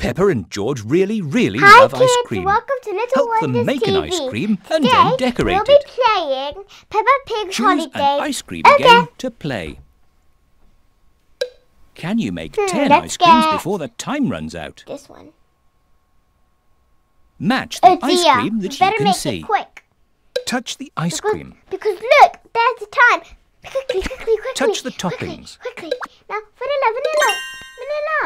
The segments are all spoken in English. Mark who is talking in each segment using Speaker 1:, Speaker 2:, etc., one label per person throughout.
Speaker 1: Peppa and George really, really
Speaker 2: Hi
Speaker 1: love
Speaker 2: kids,
Speaker 1: ice cream.
Speaker 2: welcome to Little
Speaker 1: Help them
Speaker 2: Wonders
Speaker 1: make an ice cream and
Speaker 2: Today,
Speaker 1: then decorate
Speaker 2: we'll be playing Peppa Pig's
Speaker 1: Choose
Speaker 2: Holiday.
Speaker 1: an ice cream
Speaker 2: okay.
Speaker 1: game to play. Can you make
Speaker 2: Hmm,
Speaker 1: 10 ice creams
Speaker 2: get-
Speaker 1: before the time runs out?
Speaker 2: This one.
Speaker 1: Match the
Speaker 2: Oh
Speaker 1: ice cream that you
Speaker 2: better
Speaker 1: can see.
Speaker 2: it quick.
Speaker 1: Touch the ice
Speaker 2: Because,
Speaker 1: cream.
Speaker 2: because look, there's the time. Quickly, quickly, quickly.
Speaker 1: Touch the toppings.
Speaker 2: Quickly. Now, vanilla, vanilla, vanilla.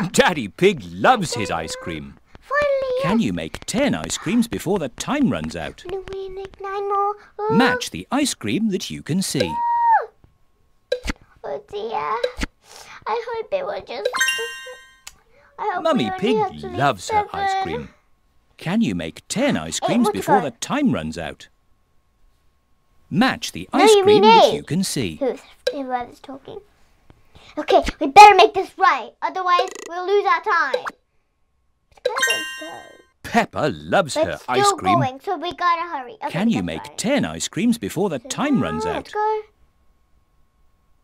Speaker 1: Daddy Pig loves his ice cream.
Speaker 2: Finally,
Speaker 1: Can you make 10 ice creams before the time runs out?
Speaker 2: No, we need nine more. Oh,
Speaker 1: Match the ice cream that you can see.
Speaker 2: Oh dear. I hope it will just. I hope
Speaker 1: Mummy Pig
Speaker 2: have to make
Speaker 1: loves her ice cream. Can you make 10 ice creams
Speaker 2: to
Speaker 1: before the time runs out? Match the
Speaker 2: No,
Speaker 1: ice cream that you can see.
Speaker 2: Who's whoever's talking? Okay, we better make this right, otherwise we'll lose our time. It's kind of going slow.
Speaker 1: Peppa loves
Speaker 2: But
Speaker 1: her ice cream.
Speaker 2: going, so we gotta hurry. Okay,
Speaker 1: Can you make
Speaker 2: fine.
Speaker 1: 10 ice creams before the time runs out?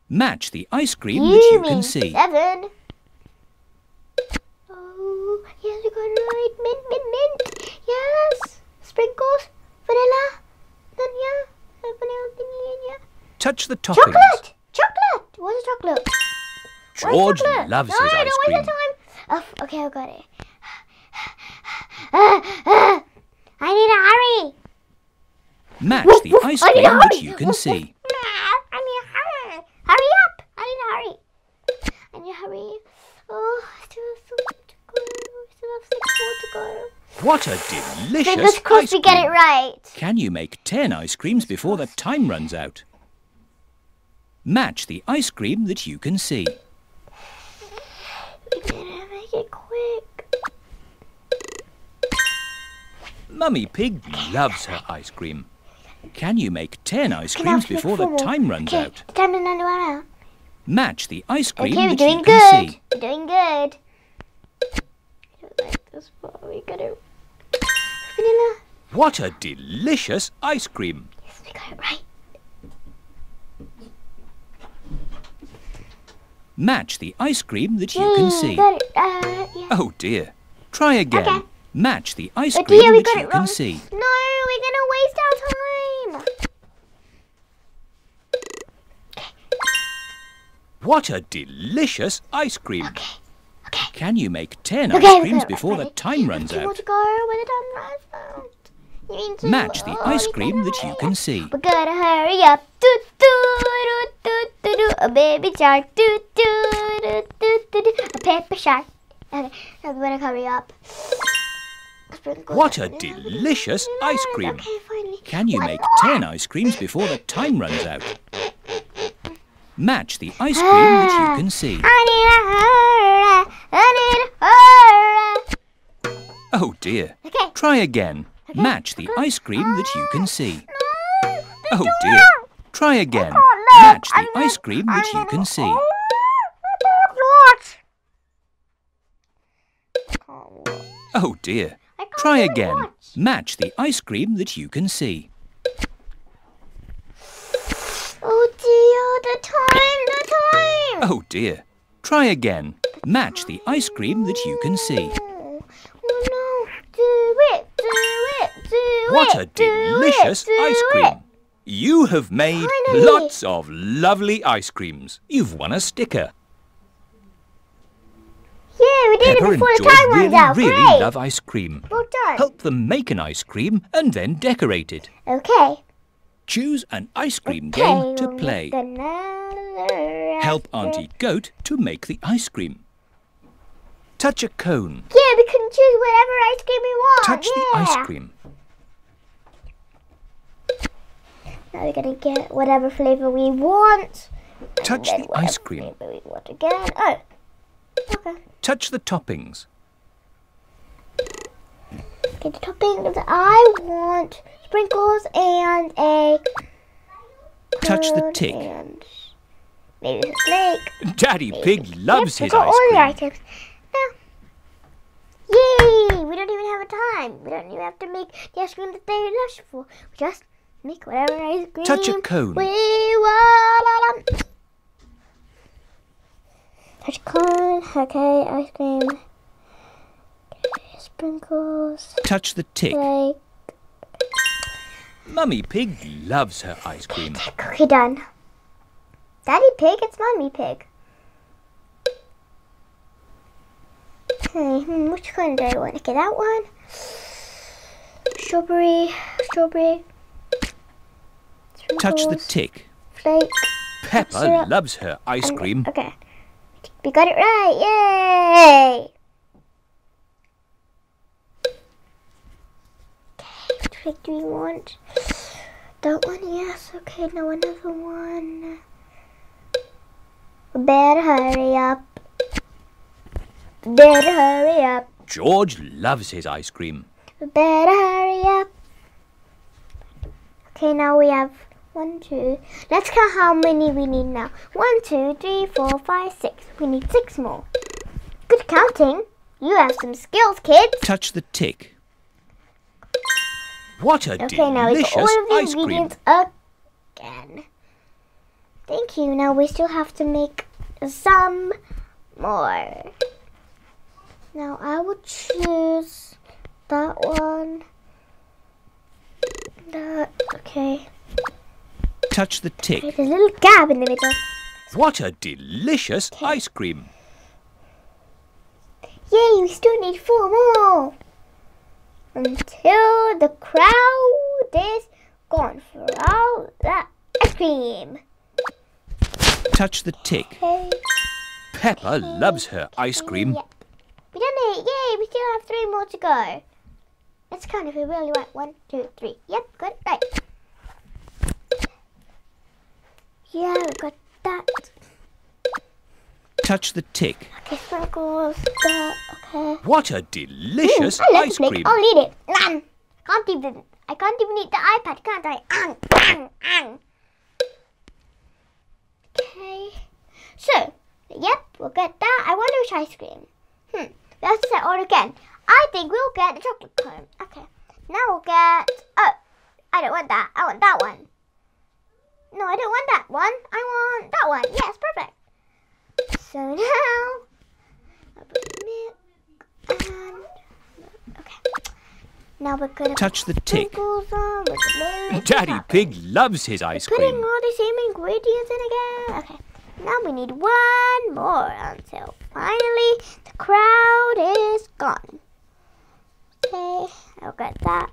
Speaker 1: Match the ice cream that you can see.
Speaker 2: Seven. Oh, yes, we got right. Mint, mint, mint. Yes. Sprinkles, vanilla, then yeah, uh, vanilla thingy, yeah.
Speaker 1: Touch the toppings.
Speaker 2: Chocolate! Chocolate! What's chocolate? What's
Speaker 1: George
Speaker 2: chocolate?
Speaker 1: loves
Speaker 2: no,
Speaker 1: his ice
Speaker 2: don't
Speaker 1: cream.
Speaker 2: waste the time. Oh, okay, I got it. Ah, ah, I need to hurry.
Speaker 1: Match
Speaker 2: Woof,
Speaker 1: the
Speaker 2: woof,
Speaker 1: ice cream that you can
Speaker 2: Woof,
Speaker 1: see.
Speaker 2: I need to hurry. Hurry up. I need to hurry. I need to hurry. Oh, I still have so much to go. I still have six more to go.
Speaker 1: What a delicious
Speaker 2: Fingers
Speaker 1: ice
Speaker 2: crossed we
Speaker 1: cream.
Speaker 2: get it right.
Speaker 1: Can you make 10 ice creams before the time runs out? Match the ice cream that you can see.
Speaker 2: Make it quick.
Speaker 1: Mummy Pig loves her ice cream. Can you make 10 ice creams
Speaker 2: have to make
Speaker 1: before the time runs
Speaker 2: okay,
Speaker 1: out?
Speaker 2: Time out.
Speaker 1: Match the ice cream
Speaker 2: Okay, we're
Speaker 1: that
Speaker 2: doing
Speaker 1: you can
Speaker 2: good.
Speaker 1: see.
Speaker 2: We're doing good. Like this. We got it. Vanilla.
Speaker 1: What a delicious ice cream!
Speaker 2: Yes, we got it right.
Speaker 1: Match the ice cream that you can see.
Speaker 2: It. Uh, yeah.
Speaker 1: Oh dear. Try again.
Speaker 2: Okay.
Speaker 1: Match the ice
Speaker 2: Oh
Speaker 1: cream
Speaker 2: dear,
Speaker 1: that you can see.
Speaker 2: No, we're gonna waste our time.
Speaker 1: What a delicious ice cream!
Speaker 2: Okay. Okay.
Speaker 1: Can you make 10
Speaker 2: Okay,
Speaker 1: ice creams before the time runs
Speaker 2: Two more
Speaker 1: out?
Speaker 2: to go when the time runs out. You mean to-
Speaker 1: Match the ice cream that you can see.
Speaker 2: We gotta hurry up. Do do do do do do. A baby shark. Do do do do do do. A paper shark. Okay, now we better hurry up.
Speaker 1: What a delicious ice cream!
Speaker 2: Okay, finally.
Speaker 1: Can you
Speaker 2: One
Speaker 1: make
Speaker 2: more.
Speaker 1: 10 ice creams before the time runs out? Match the ice cream that you can see.
Speaker 2: I need to hurry. I need to hurry.
Speaker 1: Oh dear.
Speaker 2: Okay.
Speaker 1: Try again. Match the ice cream that you can see. Oh dear. Try again. Match the ice cream that you can see.
Speaker 2: Oh, What?
Speaker 1: Oh dear. Try again. Match the ice cream that you can see.
Speaker 2: Oh dear, the time, the time.
Speaker 1: Oh dear. Try again. Match the ice cream that you can see.
Speaker 2: Oh, oh no. Do it, do it, do
Speaker 1: What
Speaker 2: it.
Speaker 1: a
Speaker 2: it,
Speaker 1: delicious ice
Speaker 2: it.
Speaker 1: cream! You have made
Speaker 2: Finally.
Speaker 1: lots of lovely ice creams. You've won a sticker.
Speaker 2: Yeah, we did
Speaker 1: Peppa
Speaker 2: it before the time runs
Speaker 1: really,
Speaker 2: out.
Speaker 1: really
Speaker 2: Great.
Speaker 1: love ice cream.
Speaker 2: Well done.
Speaker 1: Help them make an ice cream and then decorate it.
Speaker 2: Okay.
Speaker 1: Choose an ice cream
Speaker 2: Okay,
Speaker 1: game to play. Help Auntie Goat to make the ice cream. Touch a cone.
Speaker 2: Yeah, we can choose whatever ice cream we want.
Speaker 1: Touch the ice cream.
Speaker 2: Now we're gonna get whatever flavor we want.
Speaker 1: Touch the ice cream.
Speaker 2: We want again. Oh. Okay.
Speaker 1: Touch the toppings.
Speaker 2: Okay, the toppings. I want sprinkles and a.
Speaker 1: Touch the tick.
Speaker 2: And maybe a snake.
Speaker 1: Daddy Pig loves
Speaker 2: yep,
Speaker 1: his ice
Speaker 2: all the items. Now. Yay! We don't even have a time. We don't even have to make the ice cream that they rush for. We just make whatever ice cream
Speaker 1: Touch a cone.
Speaker 2: we want. Touch a cone. Okay, ice cream. sprinkles,
Speaker 1: Touch the tick.
Speaker 2: flake.
Speaker 1: Mummy Pig loves her ice cream.
Speaker 2: Okay, done. Daddy Pig, it's Mummy Pig. Okay, hmm, which one do I want? Okay, that one. Strawberry, strawberry.
Speaker 1: Touch the tick.
Speaker 2: Flake.
Speaker 1: Peppa
Speaker 2: syrup
Speaker 1: loves her ice cream.
Speaker 2: Okay. We got it right. Yay! Okay, do we want? That one, yes. Okay, now another one. Better hurry up. Better hurry up.
Speaker 1: George loves his ice cream.
Speaker 2: Better hurry up. Okay, now we have one, two. Let's count how many we need now. One, two, three, four, five, six. We need six more. Good counting. You have some skills, kids.
Speaker 1: Touch the tick. What a
Speaker 2: Okay, now we got
Speaker 1: delicious
Speaker 2: all of the
Speaker 1: ice cream.
Speaker 2: ingredients again. Thank you. Now we still have to make some more. Now I will choose that one. That okay.
Speaker 1: Touch the tick.
Speaker 2: There's a little gap in the middle.
Speaker 1: What a delicious ice cream.
Speaker 2: Yay! We still need four more until the crowd is gone for all that ice cream.
Speaker 1: Touch the tick.
Speaker 2: Okay.
Speaker 1: Peppa loves her ice cream.
Speaker 2: Yep. We done it! Yay! We still have three more to go. Let's count if we really want. One, two, three. Yep, good. right. Yeah, we got that.
Speaker 1: Touch the tick.
Speaker 2: Okay, sprinkles. That. Okay.
Speaker 1: What a delicious
Speaker 2: Mm,
Speaker 1: ice cream.
Speaker 2: I'll eat it. Nom. Can't even. I can't even eat the iPad, can't I? Ang, ang, ang. Okay. So, yep, we'll get that. I wonder which ice cream. Hmm. Let's set order again. I think we'll get the chocolate cone. Okay. Now we'll get. Oh, I don't want that. I want that one. No, I don't want that one. I want that one. Yes, perfect. So now, okay. Now we're gonna
Speaker 1: touch the tick.
Speaker 2: On,
Speaker 1: Daddy. Pig loves his ice we're
Speaker 2: putting
Speaker 1: cream.
Speaker 2: Putting all the same ingredients in again. Okay. Now we need one more until finally the crowd is gone. Okay, I'll get that.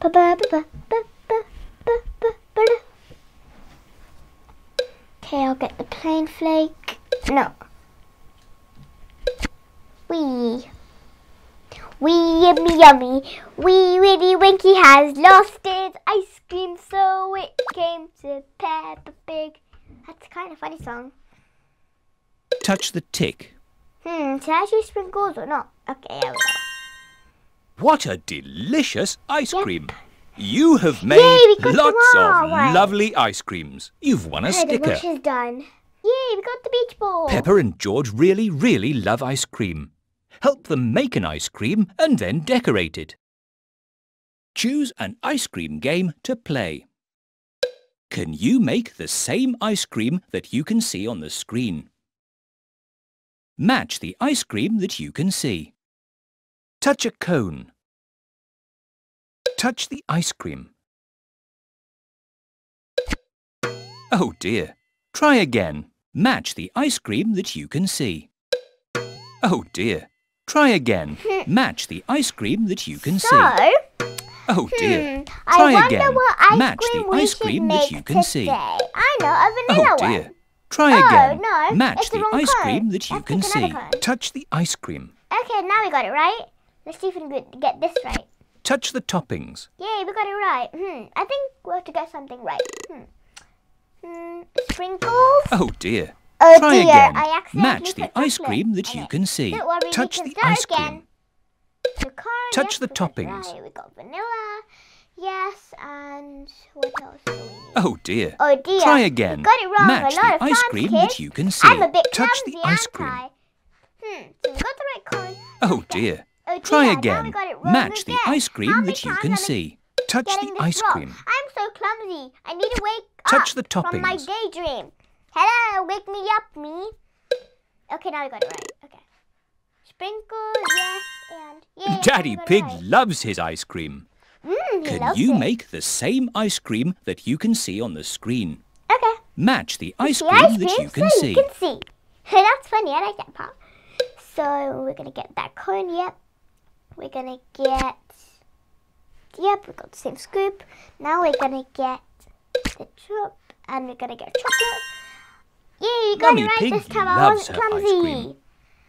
Speaker 2: Ba -ba -ba plain flake. No. Wee. Wee yummy yummy. Wee Winnie Winky has lost its ice cream, so it came to Peppa Pig. That's kind of funny song.
Speaker 1: Touch the tick.
Speaker 2: Hmm, should I choose sprinkles or not? Okay, I will.
Speaker 1: What a delicious ice
Speaker 2: Yep.
Speaker 1: cream. You have made
Speaker 2: we them
Speaker 1: lots of
Speaker 2: right.
Speaker 1: lovely ice creams. You've won a
Speaker 2: Okay,
Speaker 1: sticker.
Speaker 2: wash is done. Yay, we got the beach ball.
Speaker 1: Peppa and George really, really love ice cream. Help them make an ice cream and then decorate it. Choose an ice cream game to play. Can you make the same ice cream that you can see on the screen? Match the ice cream that you can see. Touch a cone. Touch the ice cream. Oh dear. Try again. Match the ice cream that you can see. Oh dear. Try again. Match the ice cream that you can
Speaker 2: So,
Speaker 1: see. Oh dear.
Speaker 2: hmm,
Speaker 1: Try
Speaker 2: I
Speaker 1: again.
Speaker 2: what ice
Speaker 1: Match
Speaker 2: cream
Speaker 1: the ice cream that you can see.
Speaker 2: I know, a vanilla
Speaker 1: Oh dear.
Speaker 2: one.
Speaker 1: Try
Speaker 2: Oh,
Speaker 1: again.
Speaker 2: no,
Speaker 1: Match
Speaker 2: it's the
Speaker 1: the
Speaker 2: wrong
Speaker 1: ice
Speaker 2: cone.
Speaker 1: cream that you
Speaker 2: Let's
Speaker 1: can see.
Speaker 2: cone.
Speaker 1: Touch the ice cream.
Speaker 2: Okay, now we got it right. Let's see if we can get- get this right.
Speaker 1: Touch the toppings.
Speaker 2: Yay, we got it right. Hmm, I think we have to get something right. Hmm. Hmm, sprinkles?
Speaker 1: Oh dear.
Speaker 2: Oh
Speaker 1: Try
Speaker 2: dear,
Speaker 1: again. Match the ice cream that you can see.
Speaker 2: Don't worry,
Speaker 1: Touch the ice
Speaker 2: again.
Speaker 1: cream. Touch the
Speaker 2: we got it
Speaker 1: toppings.
Speaker 2: Right. We got vanilla. Yes, and what else do we need?
Speaker 1: Oh dear.
Speaker 2: Oh dear.
Speaker 1: Try again.
Speaker 2: We got it wrong
Speaker 1: Match the ice cream
Speaker 2: kids.
Speaker 1: that you can see.
Speaker 2: I'm a bit
Speaker 1: Touch
Speaker 2: clumsy,
Speaker 1: the ice cream.
Speaker 2: I? Hmm, so we got the right cone.
Speaker 1: Oh dear.
Speaker 2: Oh
Speaker 1: Try
Speaker 2: dear, now
Speaker 1: again.
Speaker 2: we got it wrong
Speaker 1: Match the ice cream that you can see. Touch the ice cream.
Speaker 2: I'm so clumsy. I need to wake
Speaker 1: Touch
Speaker 2: up
Speaker 1: the
Speaker 2: from my daydream. Hello, wake me up, me. Okay, now we got it right. Okay. Sprinkles, yes, and yay.
Speaker 1: Daddy
Speaker 2: I
Speaker 1: Pig
Speaker 2: right.
Speaker 1: loves his ice cream.
Speaker 2: Mm,
Speaker 1: Can you
Speaker 2: it.
Speaker 1: make the same ice cream that you can see on the screen?
Speaker 2: Okay.
Speaker 1: Match the ice
Speaker 2: the
Speaker 1: cream
Speaker 2: ice
Speaker 1: that you can
Speaker 2: so
Speaker 1: see.
Speaker 2: you can see. That's funny. I like that part. So we're gonna get that cone. Yep. We're gonna get. Yep, we got the same scoop. Now we're gonna get the chop, and we're gonna get chocolate. Yay, you got
Speaker 1: Mummy
Speaker 2: it right
Speaker 1: Pig
Speaker 2: this time. I wasn't clumsy.
Speaker 1: cream.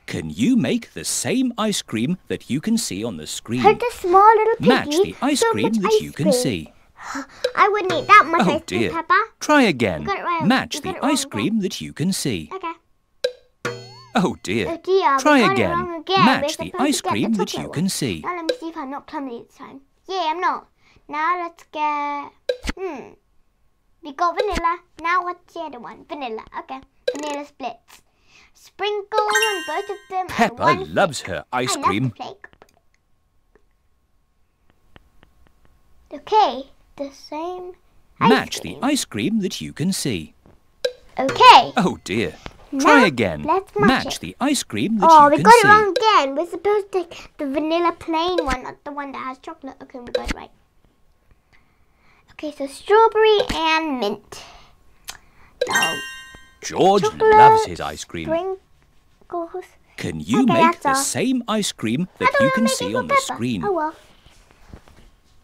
Speaker 1: Can you make the same ice cream that you can see on the screen?
Speaker 2: Heard the small little piggy.
Speaker 1: Match the ice cream that
Speaker 2: ice
Speaker 1: you can see.
Speaker 2: I wouldn't eat that much
Speaker 1: Oh
Speaker 2: ice cream,
Speaker 1: dear.
Speaker 2: Peppa.
Speaker 1: Try again.
Speaker 2: Right.
Speaker 1: Match the
Speaker 2: got it wrong
Speaker 1: ice
Speaker 2: again.
Speaker 1: cream that you can see.
Speaker 2: Okay.
Speaker 1: Oh dear.
Speaker 2: Oh dear,
Speaker 1: Try again.
Speaker 2: again.
Speaker 1: Match the ice
Speaker 2: get the
Speaker 1: cream that you
Speaker 2: one.
Speaker 1: can see.
Speaker 2: Now let me see if I'm not clumsy this time. Yeah, I'm not. Now let's get. Hmm. We got vanilla. Now what's the other one? Vanilla. Okay. Vanilla splits. Sprinkle on both of them.
Speaker 1: Peppa loves her ice
Speaker 2: I
Speaker 1: cream.
Speaker 2: Okay. The same.
Speaker 1: Match the ice cream that you can see.
Speaker 2: Okay.
Speaker 1: Oh dear. Try
Speaker 2: Now,
Speaker 1: again.
Speaker 2: let's match
Speaker 1: Match the ice cream that
Speaker 2: Oh,
Speaker 1: you
Speaker 2: we got
Speaker 1: see.
Speaker 2: it wrong again. We're supposed to take the vanilla plain one, not the one that has chocolate. Okay, we got it right. Okay, so strawberry and mint. Now,
Speaker 1: George loves his ice cream.
Speaker 2: sprinkles.
Speaker 1: Can you
Speaker 2: Okay,
Speaker 1: make the
Speaker 2: all.
Speaker 1: same ice cream that you can see on the
Speaker 2: Peppa.
Speaker 1: screen?
Speaker 2: Oh well.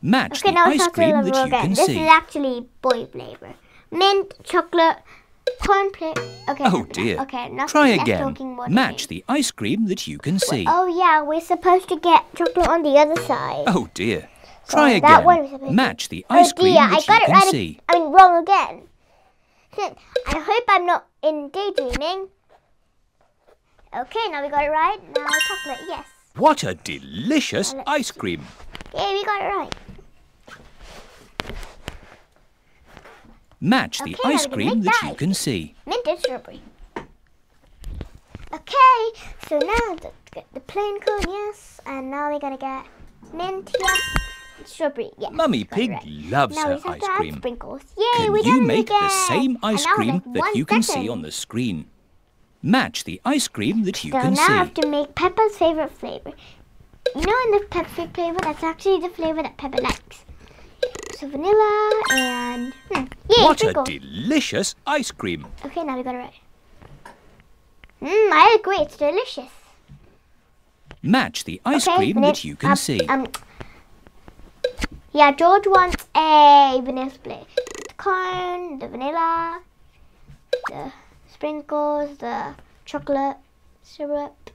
Speaker 1: Match
Speaker 2: Okay,
Speaker 1: the ice cream that you
Speaker 2: again.
Speaker 1: can
Speaker 2: This
Speaker 1: see.
Speaker 2: is actually boy flavor. Mint, chocolate, corn plate. Okay.
Speaker 1: Oh dear.
Speaker 2: Okay,
Speaker 1: Try again. Match the ice cream that you can see.
Speaker 2: Oh yeah, we're supposed to get chocolate on the other side.
Speaker 1: Oh dear. Try
Speaker 2: So that one was
Speaker 1: again. Match the oh, ice
Speaker 2: oh
Speaker 1: cream
Speaker 2: dear, I
Speaker 1: that
Speaker 2: got
Speaker 1: you
Speaker 2: it
Speaker 1: can
Speaker 2: right.
Speaker 1: see.
Speaker 2: I mean, wrong again. I hope I'm not in daydreaming. Okay, now we got it right. Now chocolate, yes.
Speaker 1: What a delicious ice cream.
Speaker 2: Yeah, we got it right.
Speaker 1: Match the
Speaker 2: Okay,
Speaker 1: ice cream that you can see.
Speaker 2: Mint and strawberry. Okay, so now let's get the plain cone, yes. And now we're gonna get mint, yes. and Strawberry, yes.
Speaker 1: Mummy Pig
Speaker 2: right.
Speaker 1: loves
Speaker 2: Now
Speaker 1: her ice cream.
Speaker 2: sprinkles. Yay,
Speaker 1: Can
Speaker 2: we
Speaker 1: you make the same ice cream that you can see on the screen? Match the ice cream that you
Speaker 2: So
Speaker 1: can
Speaker 2: now I
Speaker 1: see.
Speaker 2: have to make Peppa's favorite flavor. You know, in the Peppa flavor, that's actually the flavor that Peppa likes. So vanilla and hmm, yay,
Speaker 1: What a delicious ice cream.
Speaker 2: okay, now we got it right. Mmm, I agree. It's delicious.
Speaker 1: Match the ice
Speaker 2: okay,
Speaker 1: cream
Speaker 2: vanilla-
Speaker 1: that you can
Speaker 2: um,
Speaker 1: see.
Speaker 2: Um, yeah, George wants a vanilla split. The cone, the vanilla, the sprinkles, the chocolate syrup.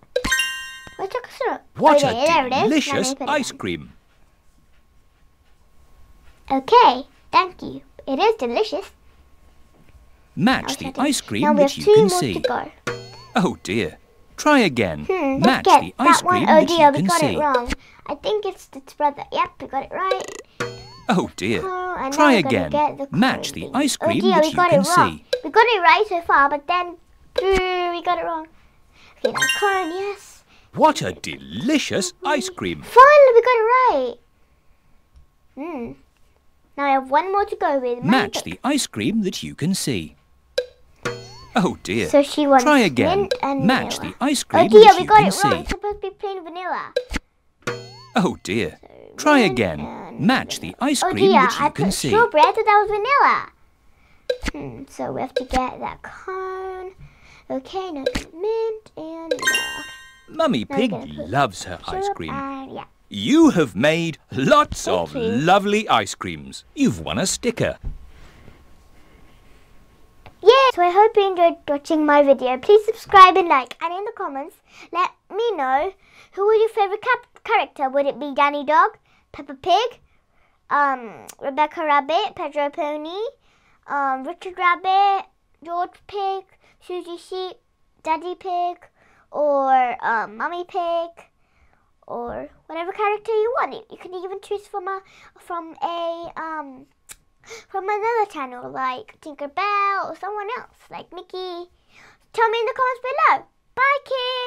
Speaker 2: Where's chocolate syrup?
Speaker 1: What
Speaker 2: oh,
Speaker 1: a
Speaker 2: there, there it is. Now
Speaker 1: delicious ice cream.
Speaker 2: Okay, thank you. It is delicious.
Speaker 1: Match the
Speaker 2: we have to-
Speaker 1: ice cream
Speaker 2: now
Speaker 1: that you can see. Oh dear. Try again.
Speaker 2: Hmm,
Speaker 1: Match the ice
Speaker 2: that one.
Speaker 1: cream
Speaker 2: Oh
Speaker 1: that
Speaker 2: dear,
Speaker 1: you
Speaker 2: we got
Speaker 1: see.
Speaker 2: it wrong. I think it's its brother. Yep, we got it right.
Speaker 1: Oh dear.
Speaker 2: Oh,
Speaker 1: Try
Speaker 2: now we're gonna
Speaker 1: again.
Speaker 2: the
Speaker 1: Match the ice
Speaker 2: oh
Speaker 1: cream
Speaker 2: dear,
Speaker 1: that
Speaker 2: we
Speaker 1: you
Speaker 2: got
Speaker 1: can
Speaker 2: it wrong.
Speaker 1: see.
Speaker 2: We got it right so far, but then we got it wrong. Okay, now cone, yes.
Speaker 1: What a delicious ice cream.
Speaker 2: Finally, we got it right. Hmm. Now I have one more to go with.
Speaker 1: Match the ice cream that you can see. Oh dear.
Speaker 2: So she wants
Speaker 1: Try again. Match
Speaker 2: vanilla.
Speaker 1: the ice
Speaker 2: Oh dear,
Speaker 1: that
Speaker 2: we
Speaker 1: you
Speaker 2: got
Speaker 1: can
Speaker 2: it wrong.
Speaker 1: see.
Speaker 2: It's supposed to be plain vanilla.
Speaker 1: Oh dear. Try again. Match the ice
Speaker 2: Oh
Speaker 1: cream
Speaker 2: dear,
Speaker 1: that you
Speaker 2: I
Speaker 1: can
Speaker 2: put
Speaker 1: see.
Speaker 2: strawberry. I thought that was vanilla. Hmm, so we have to get that cone. Okay, now mint and vanilla.
Speaker 1: Mummy Pig
Speaker 2: we're gonna put
Speaker 1: loves her ice cream.
Speaker 2: And, yeah.
Speaker 1: You have made lots
Speaker 2: Thank
Speaker 1: of
Speaker 2: you.
Speaker 1: lovely ice creams. You've won a sticker.
Speaker 2: Yeah. So I hope you enjoyed watching my video. Please subscribe and like. And in the comments, let me know who was your favorite cap- character. Would it be Danny Dog, Peppa Pig, um, Rebecca Rabbit, Pedro Pony, um, Richard Rabbit, George Pig, Susie Sheep, Daddy Pig, or um, Mummy Pig, or whatever character you want. You- can even choose from a from a um from another channel like Tinkerbell or someone else like Mickey. Tell me in the comments below. Bye, kids.